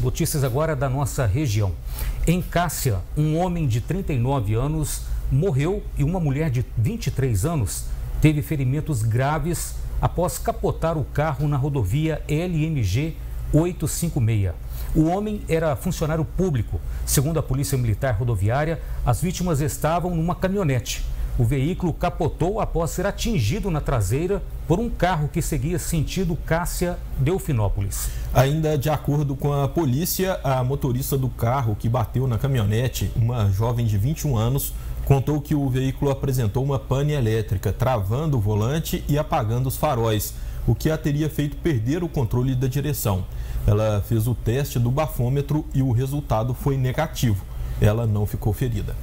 Notícias agora da nossa região. Em Cássia, um homem de 39 anos morreu e uma mulher de 23 anos teve ferimentos graves após capotar o carro na rodovia LMG 856. O homem era funcionário público. Segundo a Polícia Militar Rodoviária, as vítimas estavam numa caminhonete. O veículo capotou após ser atingido na traseira por um carro que seguia sentido Cássia Delfinópolis. Ainda de acordo com a polícia, a motorista do carro que bateu na caminhonete, uma jovem de 21 anos, contou que o veículo apresentou uma pane elétrica, travando o volante e apagando os faróis, o que a teria feito perder o controle da direção. Ela fez o teste do bafômetro e o resultado foi negativo. Ela não ficou ferida.